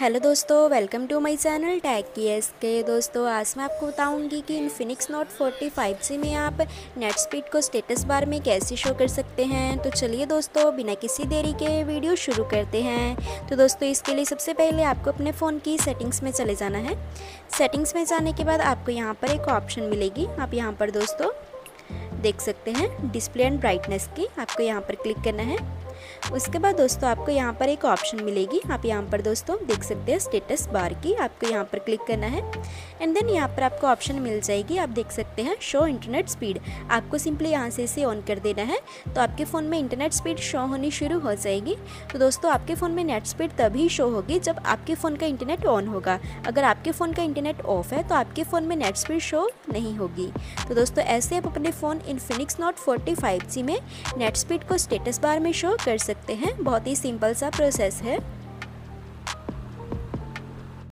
Hello दोस्तों, welcome to my channel tag की S K. दोस्तों, आज मैं आपको बताऊँगी कि इन्फिनिक्स नोट 45 जी में आप नेट स्पीड को स्टेटस बार में कैसे शो कर सकते हैं। तो चलिए दोस्तों, बिना किसी देरी के वीडियो शुरू करते हैं। तो दोस्तों, इसके लिए सबसे पहले आपको अपने फ़ोन की सेटिंग्स में चले जाना है। सेटिंग्स में जाने के बाद आपको यहाँ पर एक ऑप्शन मिलेगी। आप यहाँ पर दोस्तों, देख सकते हैं डिस्प्ले एंड ब्राइटनेस की। आपको यहाँ पर क्लिक करना है। उसके बाद दोस्तों आपको यहाँ पर एक ऑप्शन मिलेगी। आप यहाँ पर दोस्तों देख सकते हैं स्टेटस बार की। आपको यहाँ पर क्लिक करना है। एंड देन यहाँ पर आपको ऑप्शन मिल जाएगी। आप देख सकते हैं शो इंटरनेट स्पीड आपको सिंपली यहाँ से इसे ऑन कर देना है। तो आपके फ़ोन में इंटरनेट स्पीड शो होनी शुरू हो जाएगी। तो दोस्तों आपके फ़ोन में नेट स्पीड तभी शो होगी जब आपके फ़ोन का इंटरनेट ऑन होगा। अगर आपके फ़ोन का इंटरनेट ऑफ़ है तो आपके फ़ोन में नेट स्पीड शो नहीं होगी। तो दोस्तों ऐसे आप अपने फ़ोन इन्फिनिक्स नोट फोर्टी में नेट स्पीड को स्टेटस बार में शो कर सकते हैं। बहुत ही सिंपल सा प्रोसेस है।